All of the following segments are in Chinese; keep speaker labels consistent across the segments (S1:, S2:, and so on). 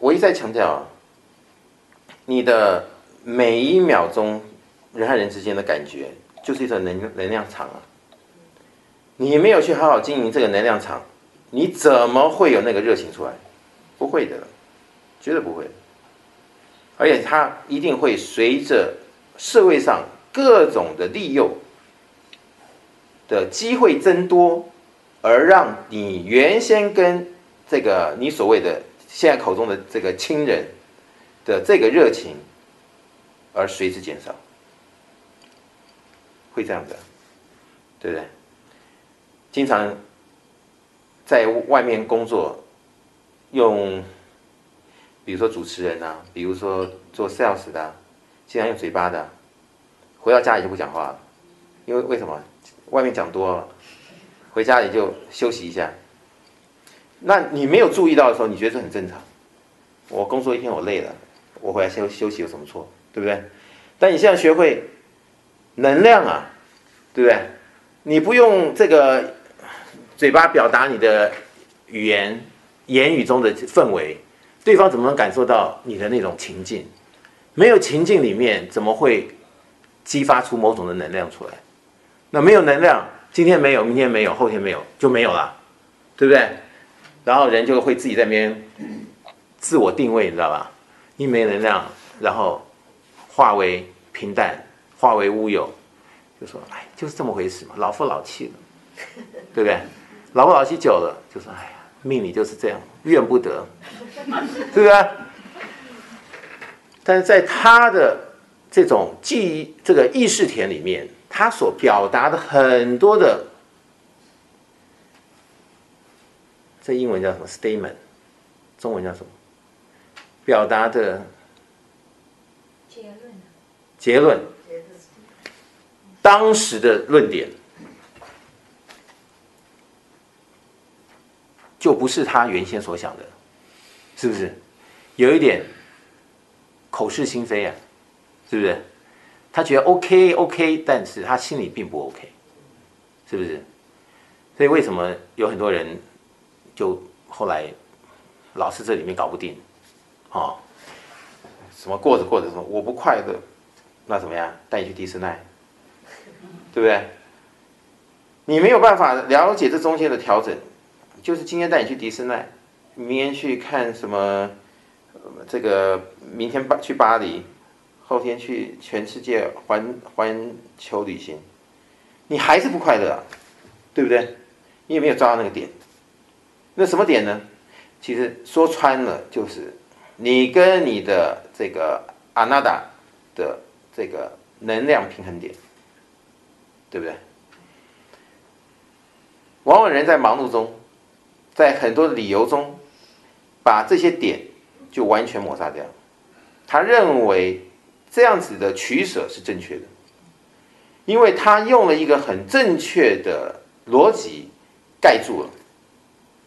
S1: 我一再强调啊，你的每一秒钟人和人之间的感觉，就是一种能能量场啊。你没有去好好经营这个能量场，你怎么会有那个热情出来？不会的，绝对不会。而且它一定会随着社会上各种的利诱的机会增多，而让你原先跟这个你所谓的现在口中的这个亲人的这个热情，而随之减少，会这样的，对不对？经常在外面工作，用比如说主持人啊，比如说做 sales 的，经常用嘴巴的，回到家里就不讲话了，因为为什么？外面讲多了，回家里就休息一下。那你没有注意到的时候，你觉得这很正常。我工作一天我累了，我回来休休息有什么错？对不对？但你现在学会能量啊，对不对？你不用这个嘴巴表达你的语言言语中的氛围，对方怎么能感受到你的那种情境？没有情境里面，怎么会激发出某种的能量出来？那没有能量，今天没有，明天没有，后天没有，就没有了，对不对？然后人就会自己在那边自我定位，你知道吧？一没能量，然后化为平淡，化为乌有，就说哎，就是这么回事嘛，老夫老妻了，对不对？老夫老妻久了，就说哎呀，命里就是这样，怨不得，对不对？但是在他的这种记忆这个意识田里面。他所表达的很多的，这英文叫什么？statement，中文叫什么？表达的
S2: 结论。
S1: 结论。当时的论点，就不是他原先所想的，是不是？有一点口是心非啊，是不是？他觉得 OK OK，但是他心里并不 OK，是不是？所以为什么有很多人就后来老是这里面搞不定，哦，什么过着过着什么我不快乐，那怎么样？带你去迪士尼，对不对？你没有办法了解这中间的调整，就是今天带你去迪士尼，明天去看什么？这个明天巴去巴黎。后天去全世界环环球旅行，你还是不快乐，对不对？你也没有抓到那个点。那什么点呢？其实说穿了，就是你跟你的这个阿纳达的这个能量平衡点，对不对？往往人在忙碌中，在很多理由中，把这些点就完全抹杀掉。他认为。这样子的取舍是正确的，因为他用了一个很正确的逻辑盖住了，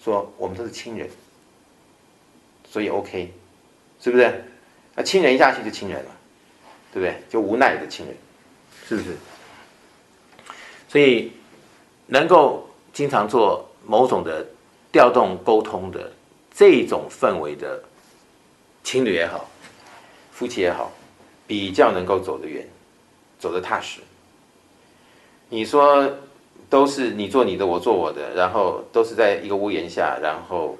S1: 说我们都是亲人，所以 OK，是不是？那亲人一下去就亲人了，对不对？就无奈的亲人，是不是？所以能够经常做某种的调动沟通的这种氛围的情侣也好，夫妻也好。比较能够走得远，走得踏实。你说都是你做你的，我做我的，然后都是在一个屋檐下，然后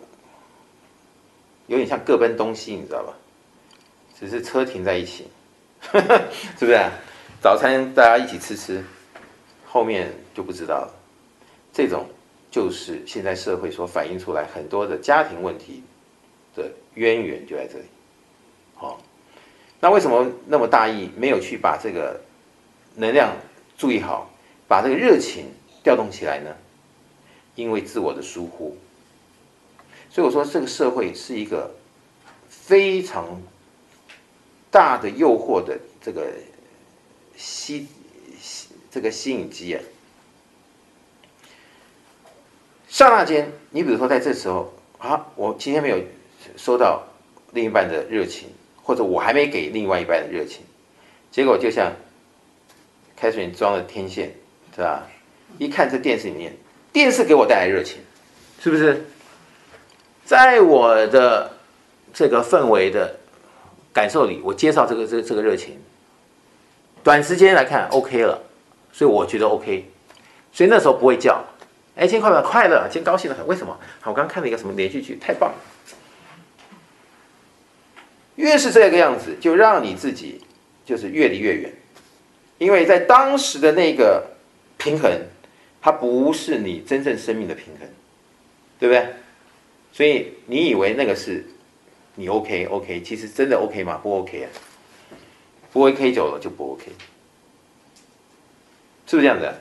S1: 有点像各奔东西，你知道吧？只是车停在一起，是不是啊？早餐大家一起吃吃，后面就不知道了。这种就是现在社会所反映出来很多的家庭问题的渊源就在这里，好。那为什么那么大意，没有去把这个能量注意好，把这个热情调动起来呢？因为自我的疏忽。所以我说，这个社会是一个非常大的诱惑的这个吸吸这个吸引机啊。刹那间，你比如说在这时候啊，我今天没有收到另一半的热情。或者我还没给另外一半的热情，结果就像开水装了天线，是吧？一看这电视里面，电视给我带来热情，是不是？在我的这个氛围的感受里，我介绍这个这个这个热情，短时间来看 OK 了，所以我觉得 OK，所以那时候不会叫，哎，今天快乐快乐，今天高兴的很，为什么？好，我刚看了一个什么连续剧，太棒了。越是这个样子，就让你自己就是越离越远，因为在当时的那个平衡，它不是你真正生命的平衡，对不对？所以你以为那个是你 OK OK，其实真的 OK 吗？不 OK 啊，不 OK 久了就不 OK，是不是这样子？